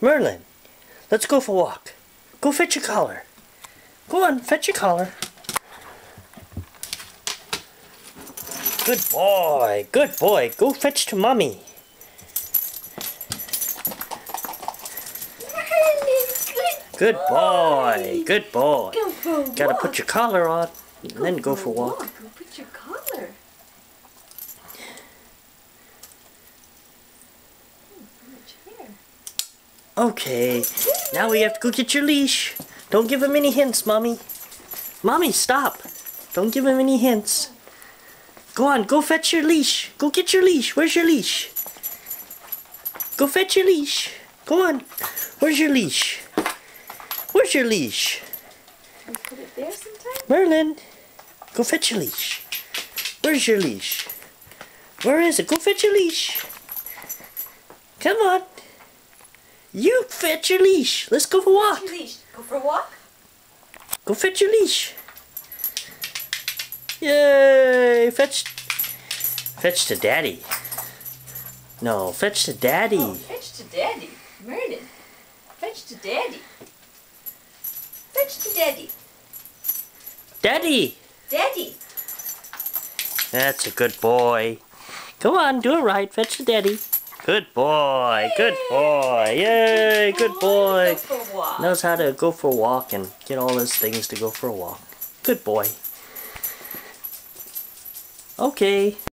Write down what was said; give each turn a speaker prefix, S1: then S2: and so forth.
S1: Merlin, let's go for a walk. Go fetch your collar. Go on, fetch your collar. Good boy, good boy. Go fetch to mommy. Good boy, good boy.
S2: Go
S1: Gotta
S2: walk.
S1: put your collar on and then go for a walk.
S2: Go put your collar. Hair.
S1: Okay, now we have to go get your leash. Don't give him any hints, mommy. Mommy, stop. Don't give him any hints. Go on, go fetch your leash. Go get your leash. Where's your leash? Go fetch your leash. Go on. Where's your leash? Where's your leash?
S2: You put it there sometime?
S1: Merlin, go fetch your leash. Where's your leash? Where is it? Go fetch your leash. Come on. You fetch your leash. Let's go for a walk.
S2: Your leash. Go for a walk.
S1: Go fetch your leash. Yay! Fetch. Fetch to daddy. No, fetch to daddy.
S2: Oh, fetch to daddy. Merlin. Fetch to daddy. Fetch to daddy.
S1: Daddy!
S2: Daddy.
S1: That's a good boy. Come on, do it right. Fetch to daddy. Good boy. Good boy. Yay! Good boy.
S2: Go for a walk.
S1: Knows how to go for a walk and get all his things to go for a walk. Good boy. Okay.